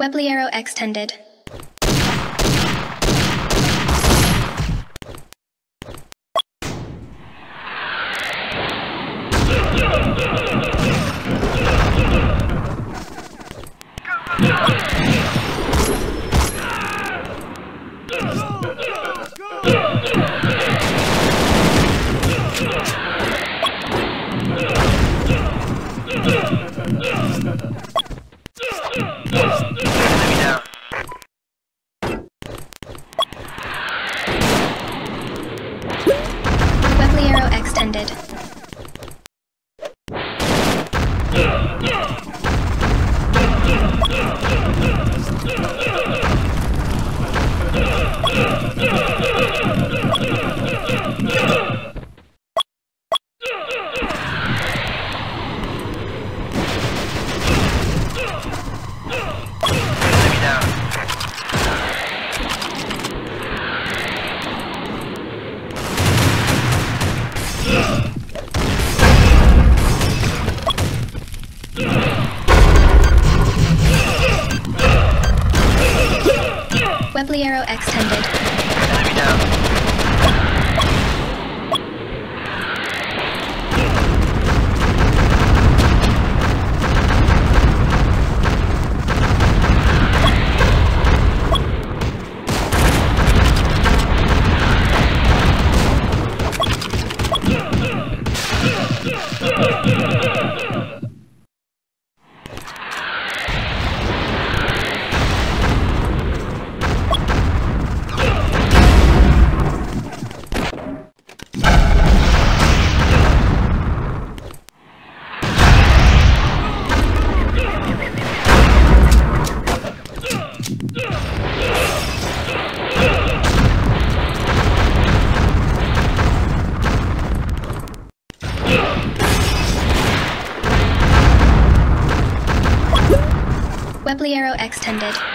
Webley arrow extended. Enemy arrow extended. Webley arrow extended.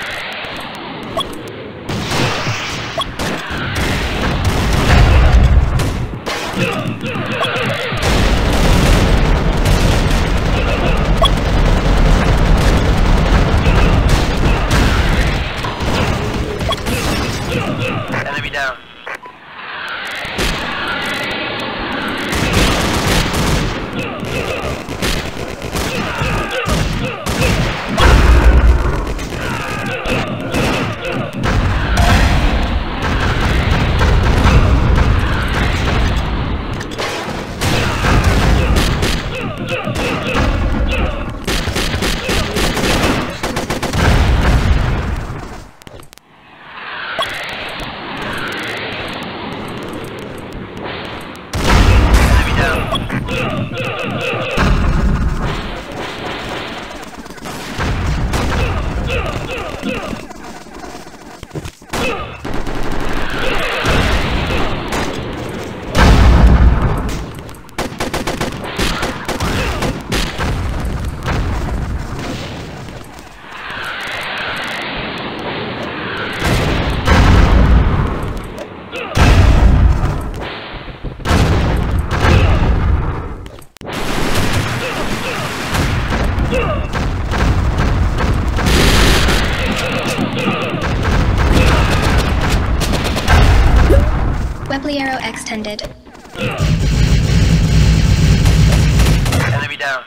Webley arrow extended. Enemy down.